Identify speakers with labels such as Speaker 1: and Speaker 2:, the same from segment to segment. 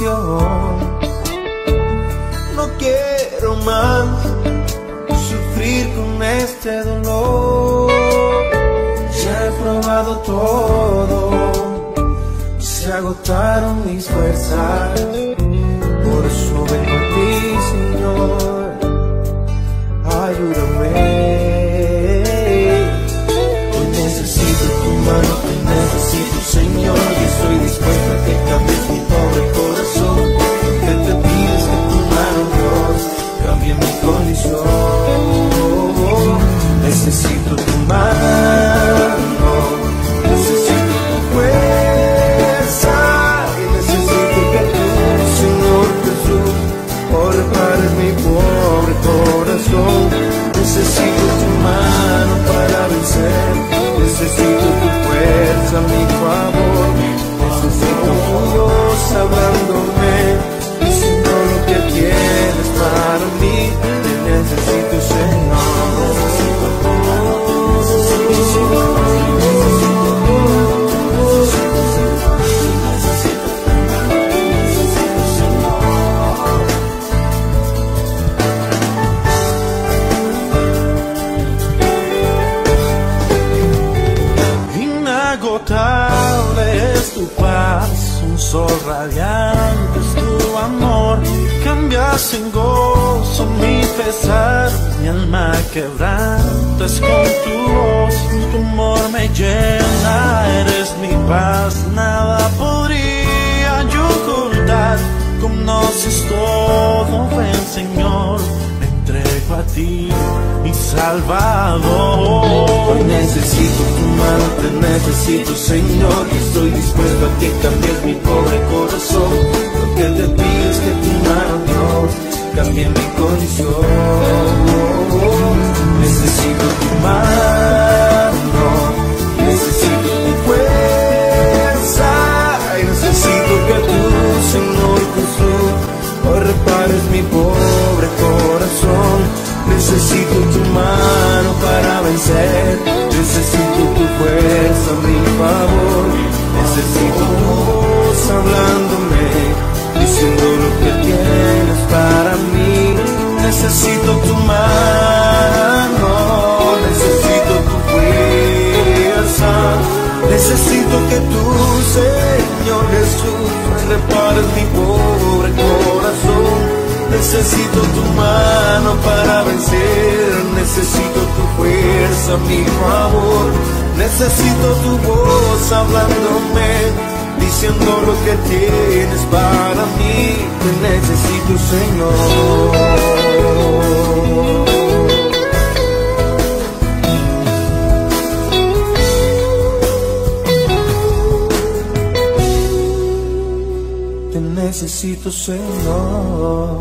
Speaker 1: No quiero más sufrir con este dolor. Ya he probado todo, se agotaron mis fuerzas. Por eso vengo a ti, Señor. Ayúdame. Necesito tu mano, En gozo mi pesar, mi alma quebrantas con tu voz. Tu amor me llena, eres mi paz, nada podría yo ocultar. Conoces todo, ven Señor, me entrego a ti, mi Salvador. Hoy necesito tu mano, te necesito, Señor. Estoy dispuesto a que cambies mi pobre corazón. Que te pido es que tu mano, cambie mi condición. Necesito tu mano, necesito tu fuerza. Y necesito que tú, Señor Jesús, hoy repares mi pobre corazón. Necesito tu mano para vencer. Necesito tu fuerza, mi favor. Necesito tu voz hablándome, diciendo lo que tienes para mí. Necesito tu mano, necesito tu fuerza. Necesito que tú, Señor Jesús, repares mi pobre corazón. Necesito tu mano para vencer, necesito tu fuerza, mi favor. Necesito tu voz hablándome, diciendo lo que tienes para mí. Te necesito, Señor. Te necesito, Señor.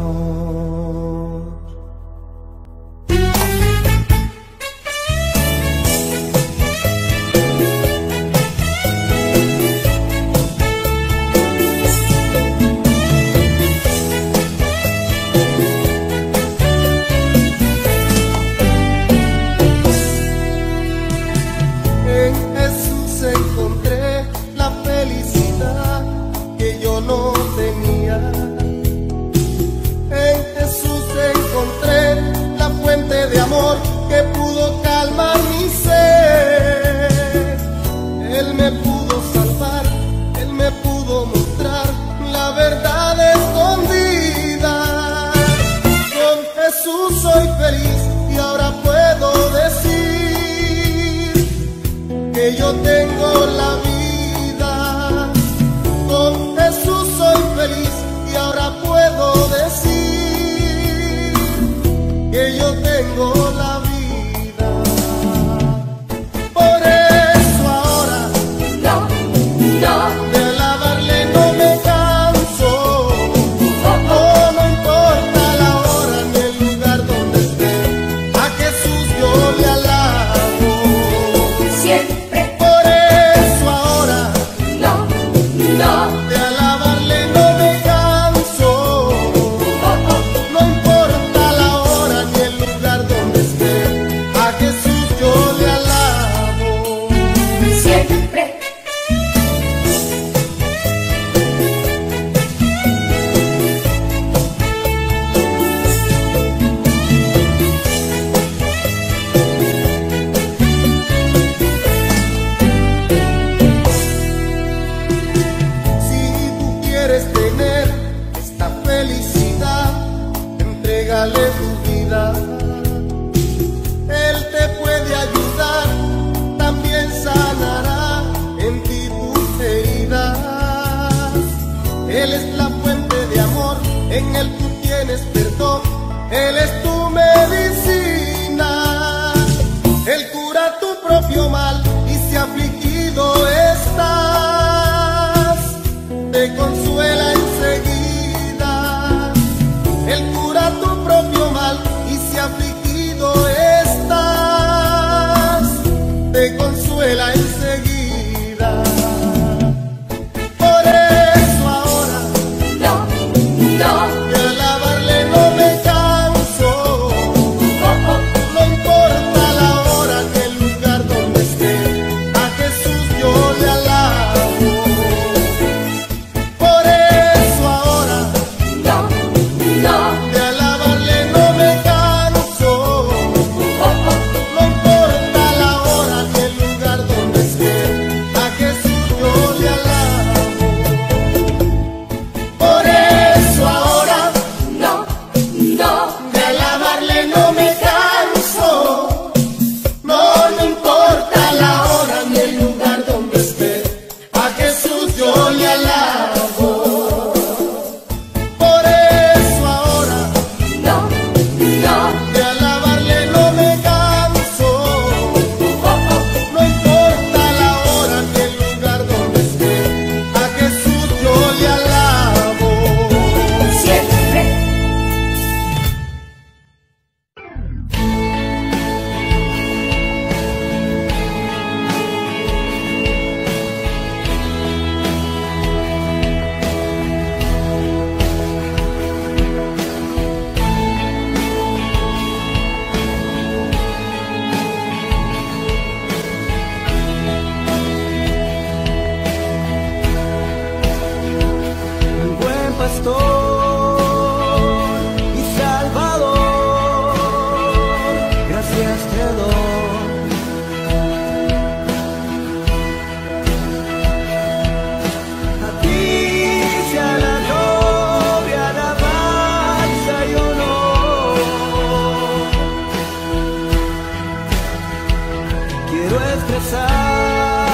Speaker 2: Quiero expresar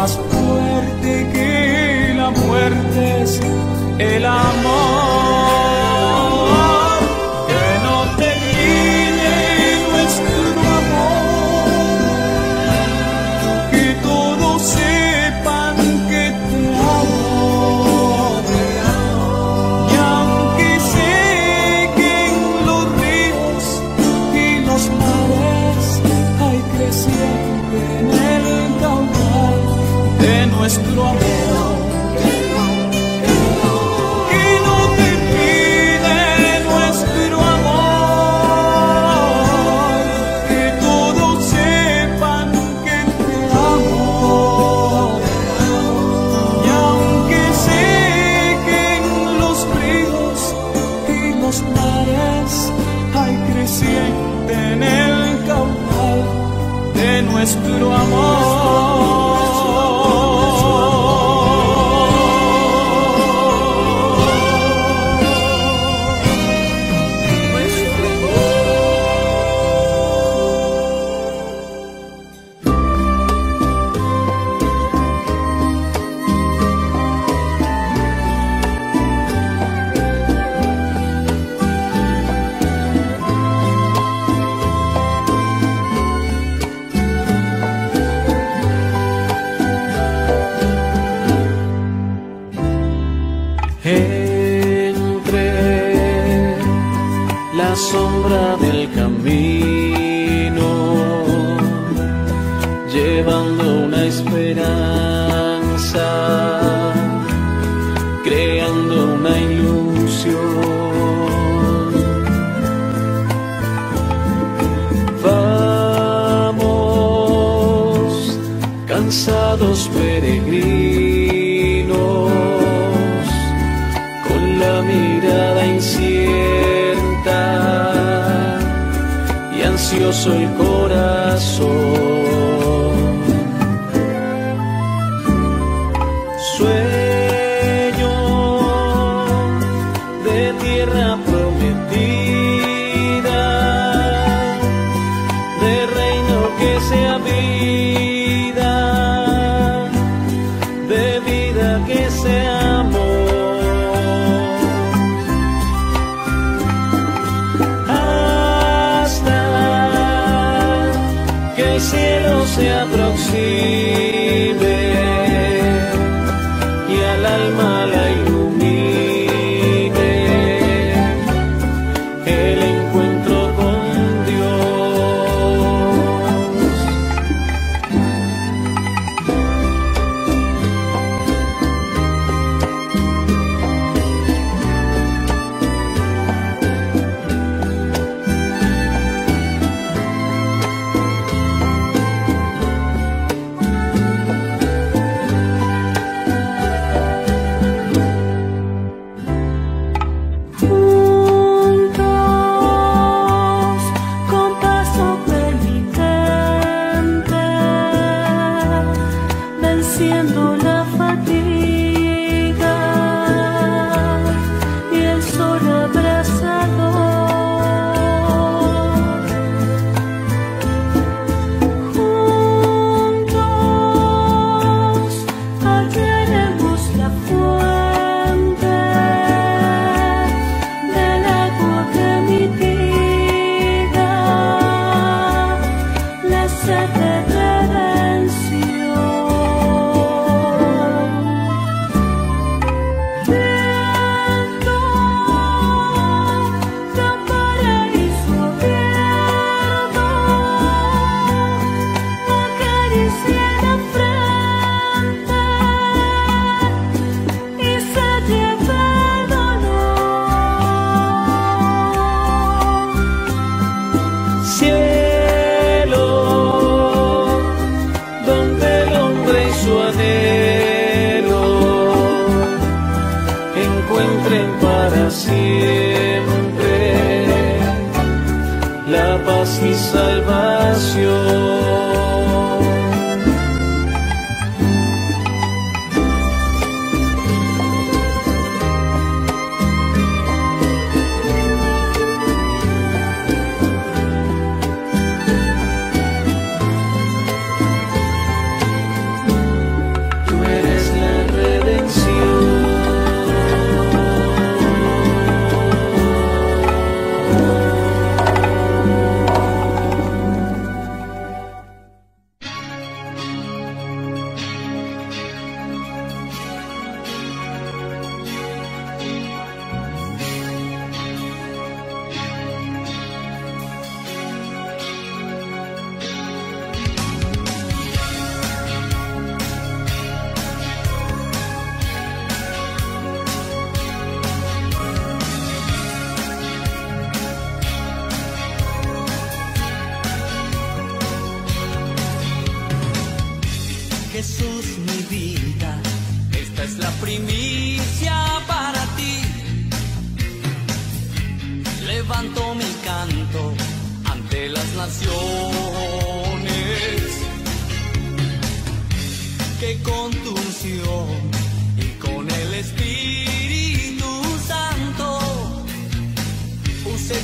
Speaker 3: más fuerte que la muerte es el amor.
Speaker 4: Peregrinos, con la mirada incierta y ansioso el corazón.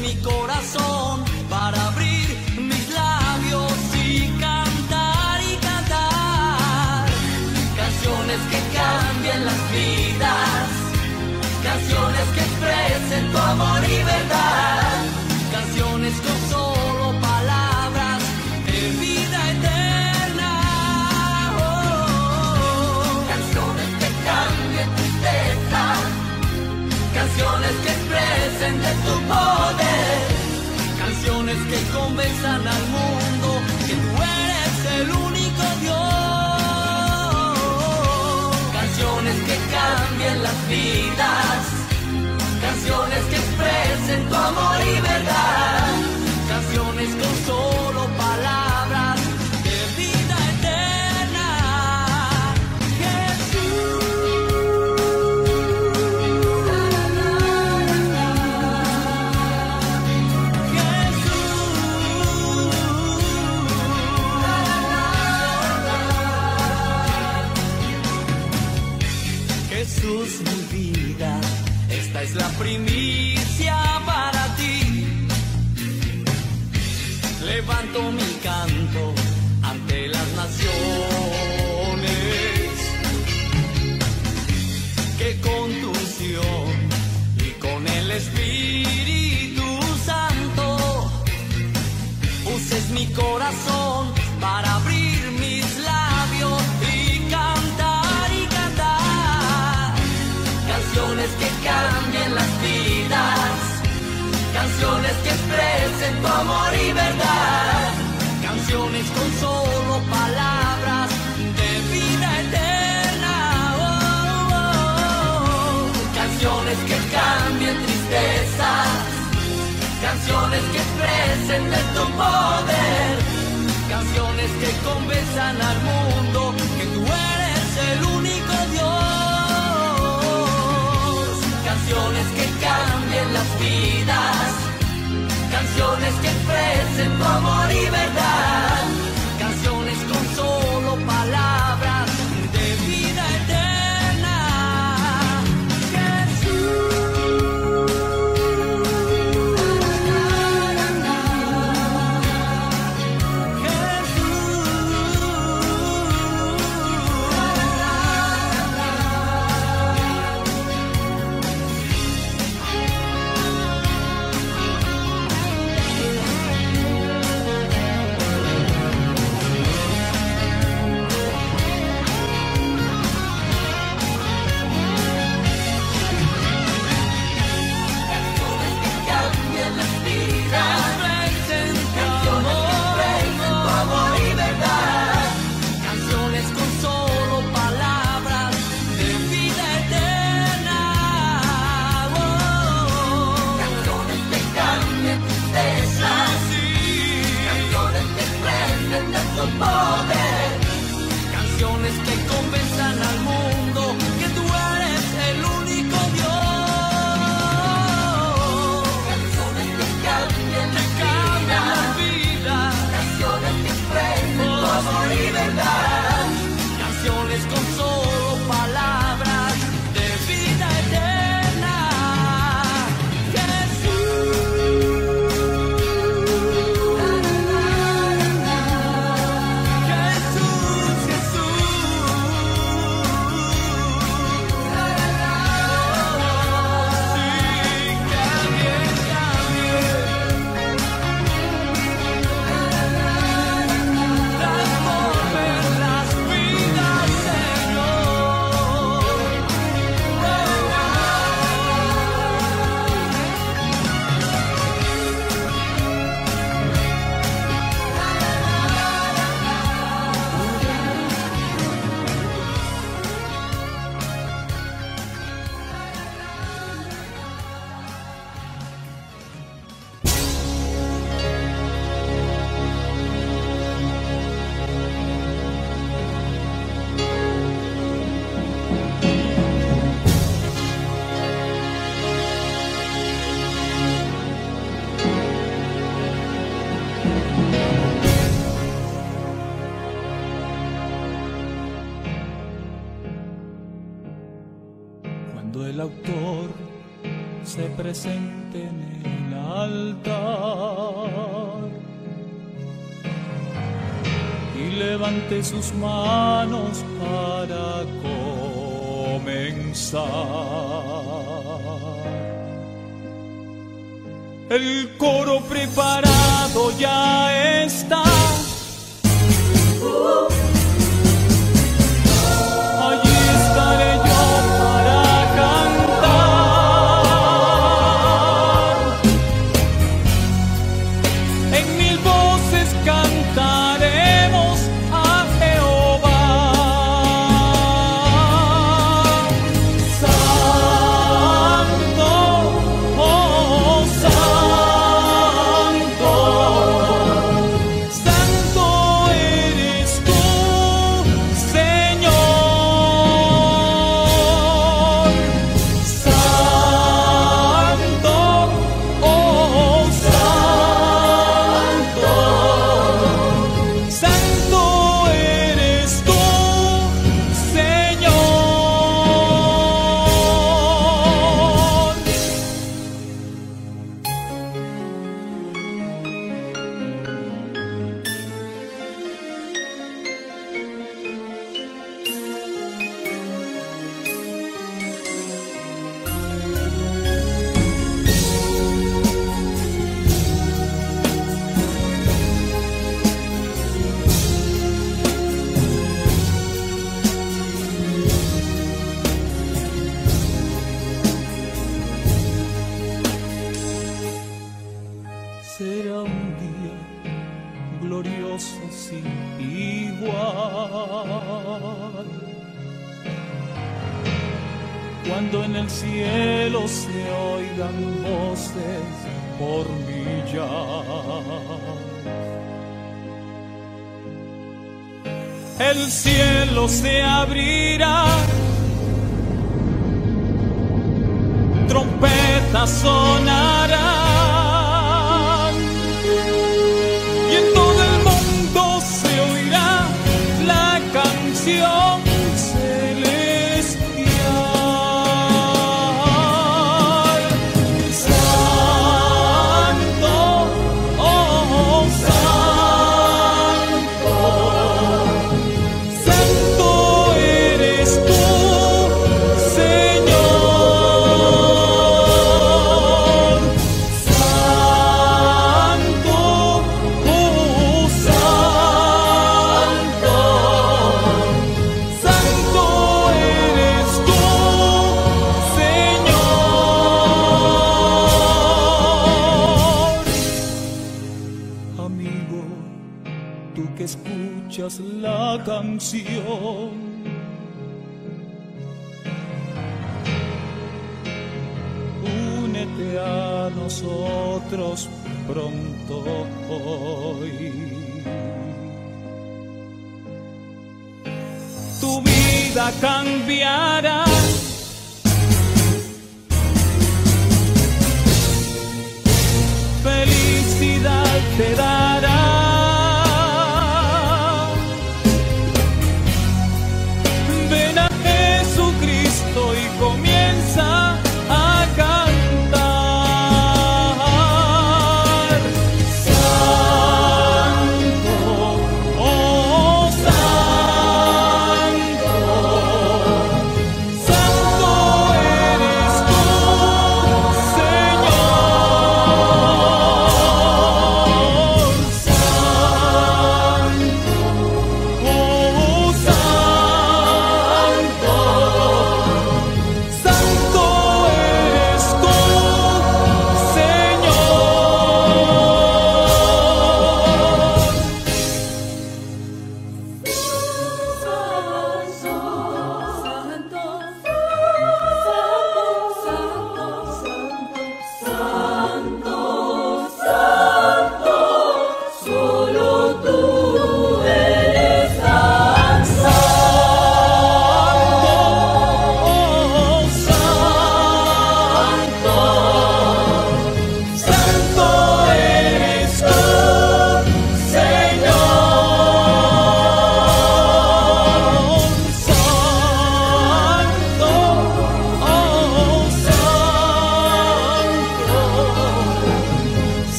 Speaker 5: Mi corazón para abrir mis labios y cantar y cantar canciones que cambien las vidas, canciones que expresen tu amor y verdad, canciones con solo palabras de vida eterna. Canciones que cambien tristeza canciones que expresen de tu poder, convenzan al mundo que tú eres el único Dios, canciones que cambien las vidas, canciones que expresen tu amor y verdad, en tu amor y verdad. Canciones con solo palabras de vida eterna. Oh, oh, oh. Canciones que cambien tristezas. Canciones que expresen de tu poder. Canciones que convenzan al mundo que tú eres el único Dios. Canciones que canciones que expresen tu amor y verdad.
Speaker 3: presente en el altar. Y levante sus manos para comenzar. El coro prepara. Nosotros pronto hoy. Tu vida cambiará. Felicidad te dará.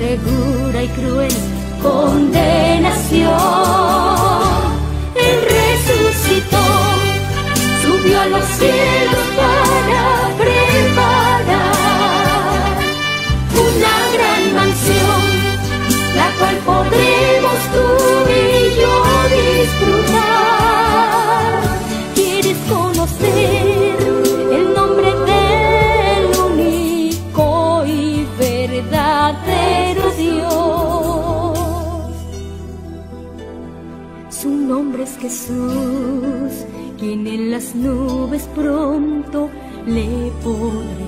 Speaker 6: segura y cruel condenación. Él resucitó, subió a los cielos. Quien en las nubes pronto le pone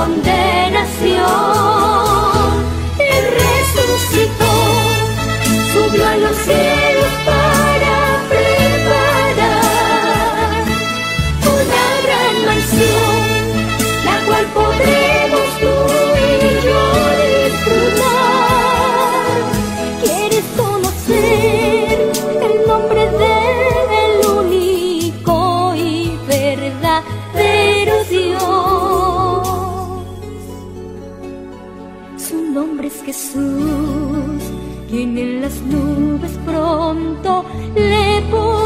Speaker 6: condenación. Él resucitó, subió a los cielos. Jesús, quien en las nubes pronto le
Speaker 7: puso.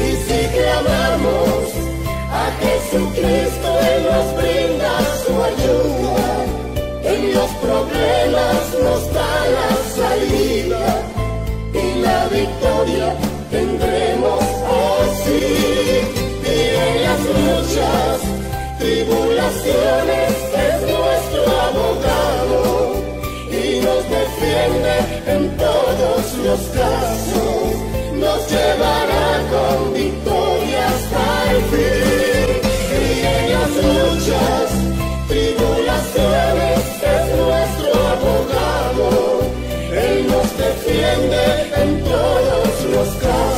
Speaker 7: Y si clamamos a Jesucristo, Él nos brinda su ayuda. En los problemas nos da la salida y la victoria tendremos así. Y en las luchas, tribulaciones es nuestro abogado y nos defiende en los casos. Nos llevará con victoria hasta el fin. Y en las luchas, tribulaciones es nuestro abogado. Él nos defiende en todos los casos.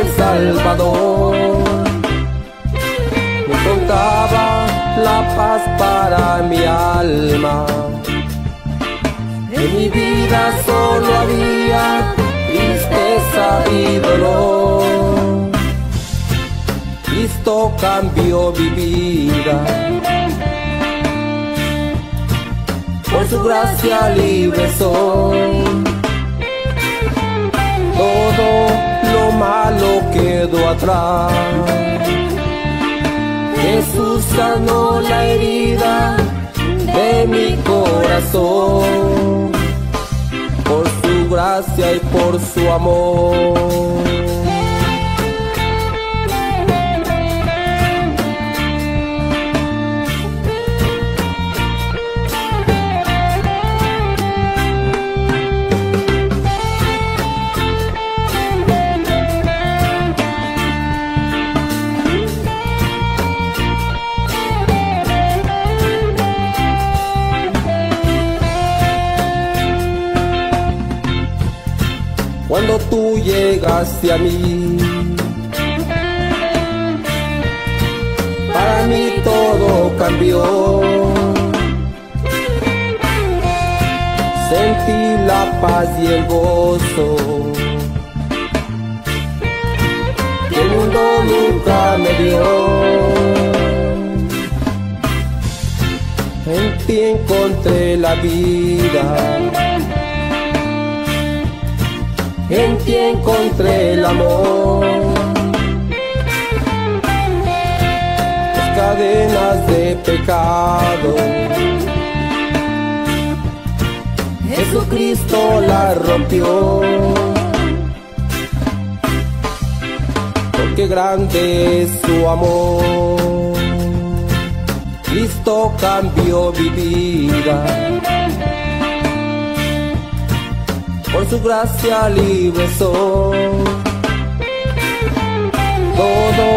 Speaker 7: El
Speaker 8: Salvador. No encontraba la paz para mi alma. En mi vida solo había tristeza y dolor. Cristo cambió mi vida. por su gracia libre soy. Todo lo malo quedó atrás. Jesús sanó la herida de mi corazón. Por su gracia y por su amor. Tú llegaste a mí. Para mí todo cambió. Sentí la paz y el gozo. Que el mundo nunca me dio. En ti encontré la vida en ti encontré el amor. Las cadenas de pecado, Jesucristo la rompió. Porque grande es su amor. Cristo cambió mi vida por su gracia libre soy. Todo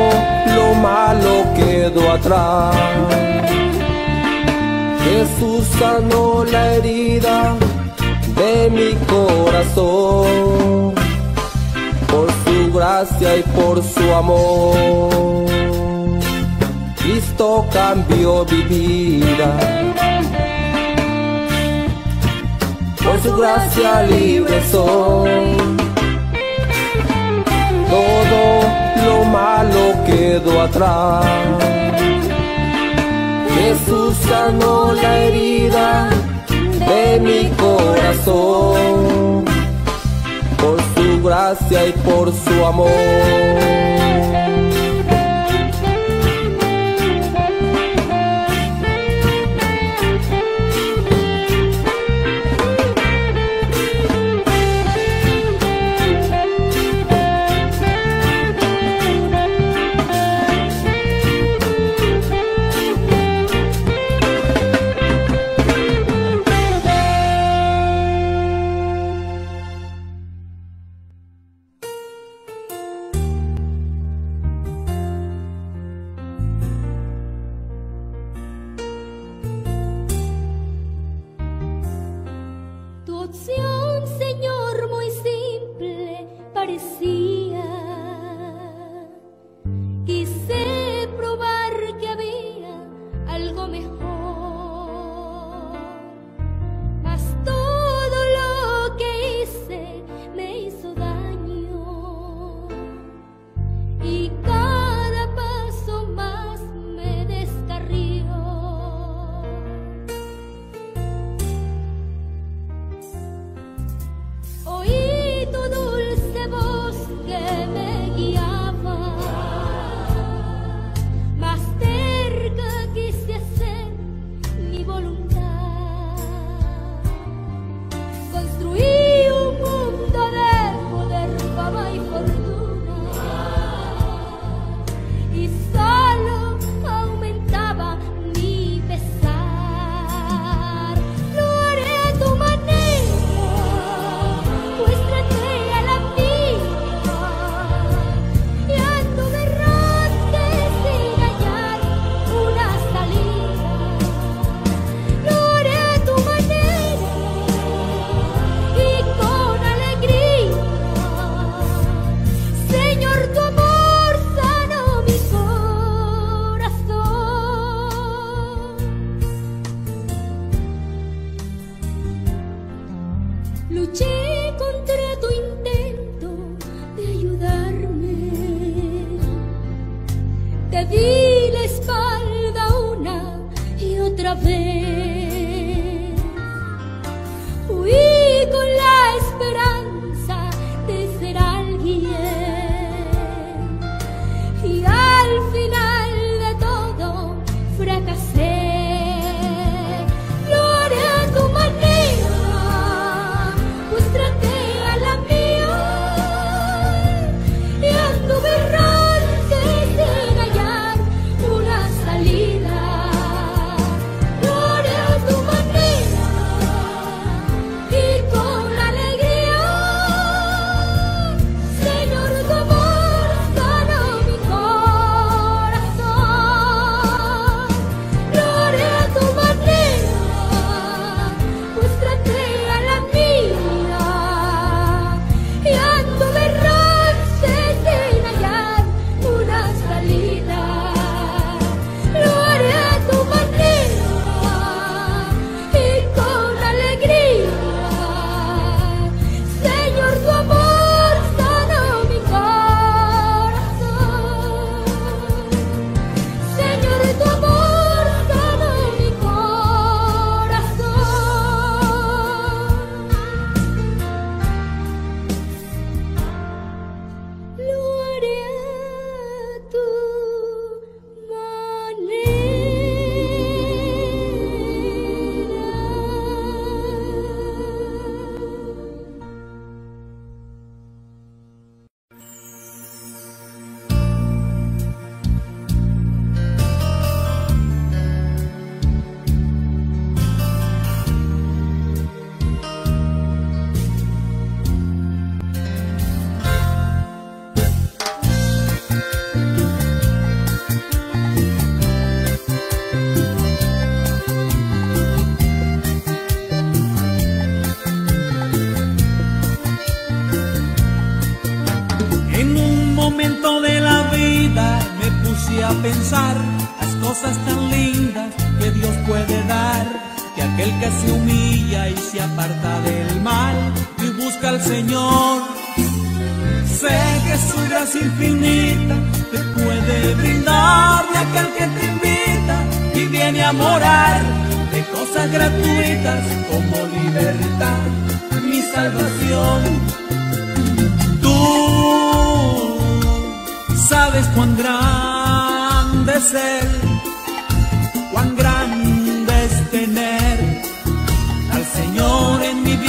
Speaker 8: lo malo quedó atrás.
Speaker 6: Jesús sanó la herida de mi corazón, por su gracia y por su amor. Cristo cambió mi vida por su gracia libre soy. Todo lo malo quedó atrás. Jesús sanó la herida de mi corazón, por su gracia y por su amor.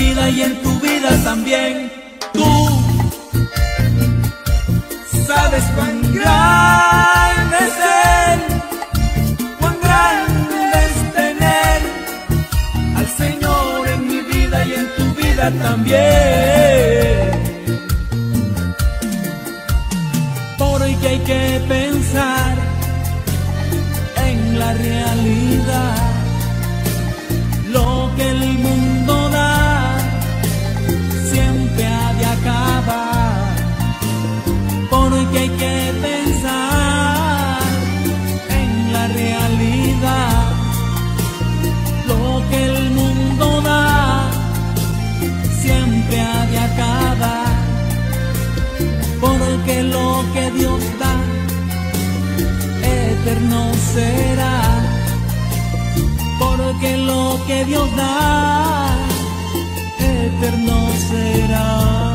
Speaker 3: Vida y en tu vida también. Tú sabes cuán grande es cuán grande es tener al Señor en mi vida y en tu vida también. Porque hay que pensar en la realidad, porque lo que Dios da eterno será, porque lo que Dios da eterno será.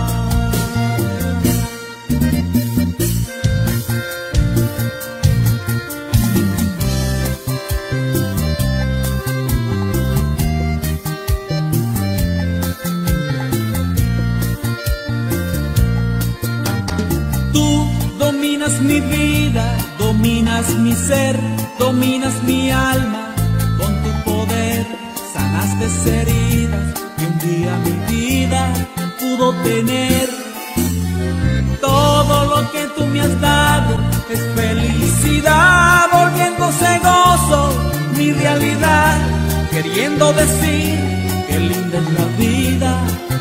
Speaker 3: Dominas mi vida, dominas mi ser, dominas mi alma. Con tu poder sanaste heridas que un día mi vida pudo tener. Todo lo que tú me has dado es felicidad, volviéndose gozo mi realidad, queriendo decir que linda es la vida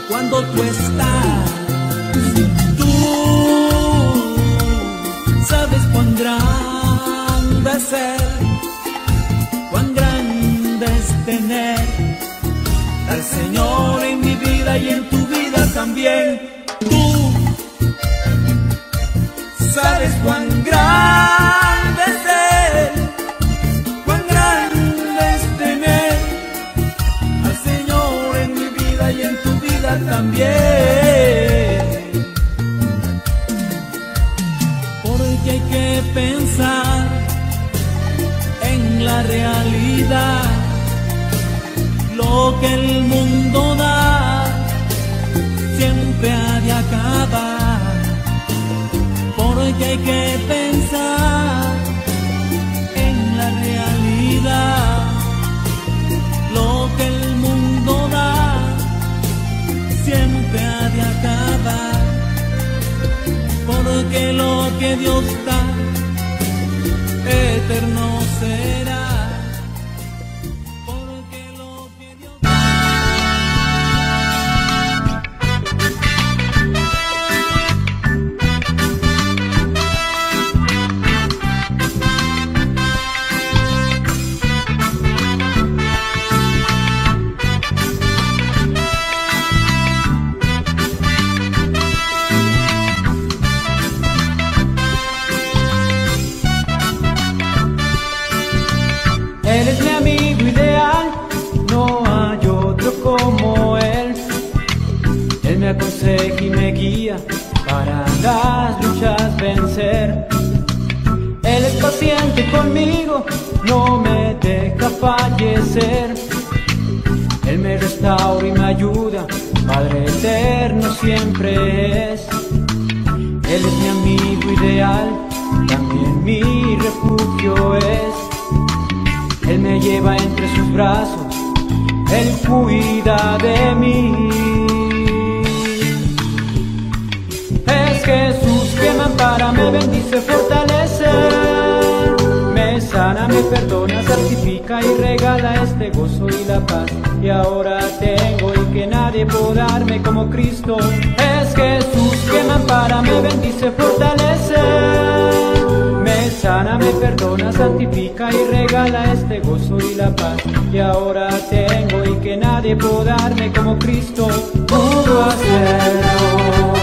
Speaker 3: cuando tú estás. Tú grande es ser, cuán grande es tener al Señor en mi vida y en tu vida también. Tú sabes cuán grande es ser, cuán grande es tener al Señor en mi vida y en tu vida también. Realidad, lo que el mundo da siempre ha de acabar. Porque hay que pensar en la realidad, lo que el mundo da siempre ha de acabar. Porque lo que Dios da eterno
Speaker 4: me bendice, fortalece. Me sana, me perdona, santifica y regala este gozo y la paz. Y ahora tengo y que nadie pueda darme como Cristo. Es Jesús que me ampara, me bendice, fortalece. Me sana, me perdona, santifica y regala este gozo y la paz que ahora tengo y que nadie pudo darme como Cristo pudo hacerlo.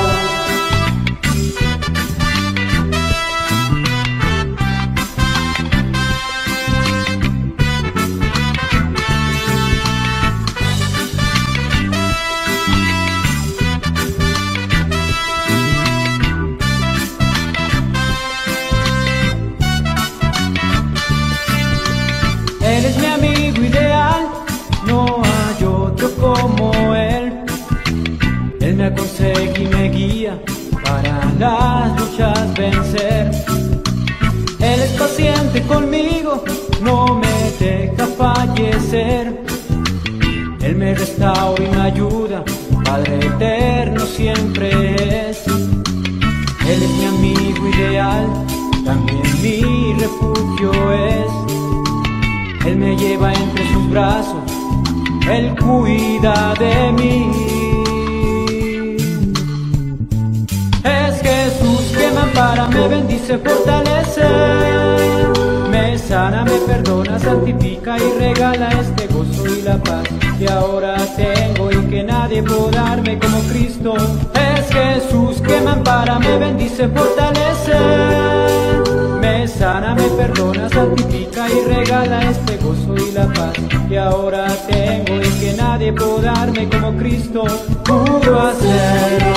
Speaker 4: Puede darme como Cristo pudo hacerlo.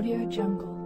Speaker 4: Audio Jungle.